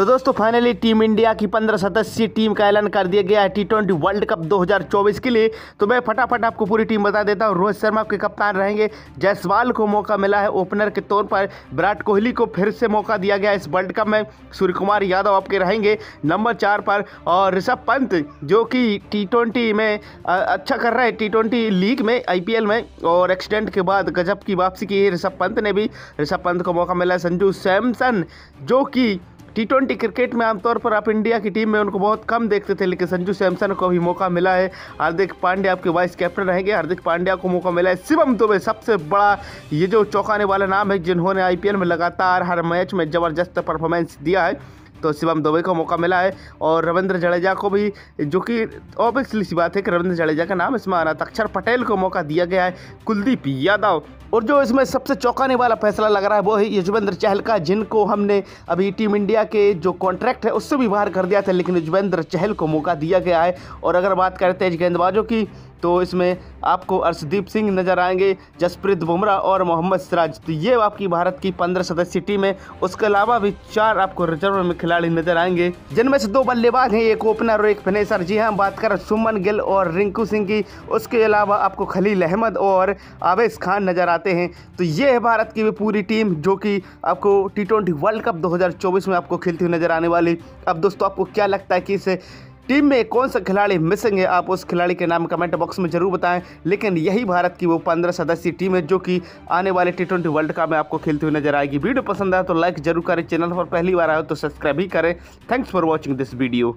तो दोस्तों finally team India की पंद्रह सदस्यीय टीम का ऐलान कर दिया गया है टी ट्वेंटी वर्ल्ड कप 2024 के लिए। तो मैं फटाफट आपको पूरी टीम बता देता हूँ, रोहित शर्मा आपके कप्तान रहेंगे। जायसवाल को मौका मिला है ओपनर के तौर पर। विराट कोहली को फिर से मौका दिया गया इस वर्ल्ड कप में। सूर्य कुमार यादव आपके रहेंगे नंबर चार पर। और ऋषभ पंत, जो कि टी ट्वेंटी में अच्छा कर रहे हैं टी ट्वेंटी लीग में आईपीएल में। और एक्सीडेंट के बाद गजब की वापसी की ऋषभ पंत ने भी। ऋषभ पंत को मौका मिला है संजू सैमसन, जो कि टी ट्वेंटी क्रिकेट में आमतौर पर आप इंडिया की टीम में उनको बहुत कम देखते थे, लेकिन संजू सैमसन को भी मौका मिला है। हार्दिक पांड्या आपके वाइस कैप्टन रहेंगे। हार्दिक पांड्या को मौका मिला है शिवम दुबे, सबसे बड़ा ये जो चौंकाने वाला नाम है, जिन्होंने आईपीएल में लगातार हर मैच में ज़बरदस्त परफॉर्मेंस दिया है। तो शिवम दुबे को मौका मिला है और रविंद्र जडेजा को भी, जो कि ऑब्वियसली सी बात है कि रविंद्र जडेजा का नाम इसमें आ रहा था अक्षर पटेल को मौका दिया गया है। कुलदीप यादव। और जो इसमें सबसे चौंकाने वाला फैसला लग रहा है, वो है युजवेंद्र चहल का, जिनको हमने अभी टीम इंडिया के जो कॉन्ट्रैक्ट है, उससे भी बाहर कर दिया था, लेकिन युजवेंद्र चहल को मौका दिया गया है। और अगर बात करें तेज गेंदबाजों की तो इसमें आपको अर्शदीप सिंह नज़र आएँगे, जसप्रीत बुमराह और मोहम्मद सिराज। तो ये आपकी भारत की पंद्रह सदस्यीय टीम है। उसके अलावा भी चार आपको रिज़र्व में खिलाड़ी नज़र आएँगे। जिनमें से दो बल्लेबाज हैं, एक ओपनर और एक फिनेसर जी हाँ बात करें सुमन गिल और रिंकू सिंह की। उसके अलावा आपको खलील अहमद और आवेश खान नज़र आते हैं। तो ये है भारत की भी पूरी टीम, जो कि आपको टी वर्ल्ड कप दो हज़ार चौबीस में आपको खेलती हुई नज़र आने वाली। अब दोस्तों, आपको क्या लगता है कि इसे टीम में कौन सा खिलाड़ी मिसिंग है, आप उस खिलाड़ी के नाम कमेंट बॉक्स में ज़रूर बताएँ। लेकिन यही भारत की वो पंद्रह सदस्यीय टीम है, जो कि आने वाले टी ट्वेंटी वर्ल्ड कप में आपको खेलती हुई नज़र आएगी। वीडियो पसंद आए तो लाइक ज़रूर करें चैनल पर पहली बार आए तो सब्सक्राइब ही करें। Thanks for watching this video